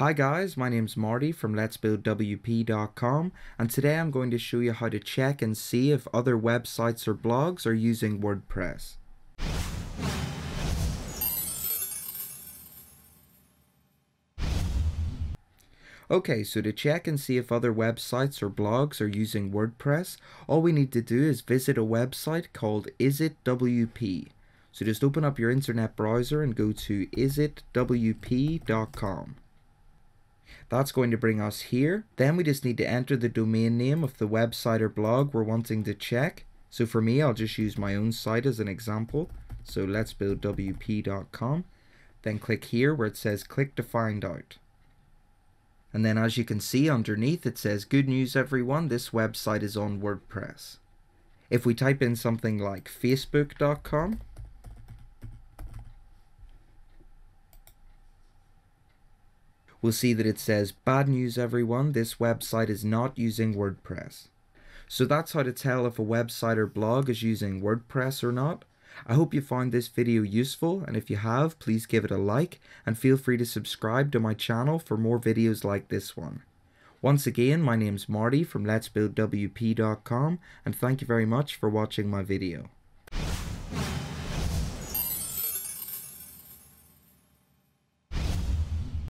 Hi guys, my name's Martie from letsbuildwp.com and today I'm going to show you how to check and see if other websites or blogs are using WordPress. Okay, so to check and see if other websites or blogs are using WordPress, all we need to do is visit a website called isitwp. So just open up your internet browser and go to isitwp.com. That's going to bring us here. Then we just need to enter the domain name of the website or blog we're wanting to check. So for me, I'll just use my own site as an example. So let's build wp.com. Then click here where it says click to find out. And then as you can see underneath it says good news everyone, this website is on WordPress. If we type in something like facebook.com, we'll see that it says bad news everyone, this website is not using WordPress. So that's how to tell if a website or blog is using WordPress or not. I hope you found this video useful and if you have, please give it a like and feel free to subscribe to my channel for more videos like this one. Once again, my name's Martie from letsbuildwp.com and thank you very much for watching my video.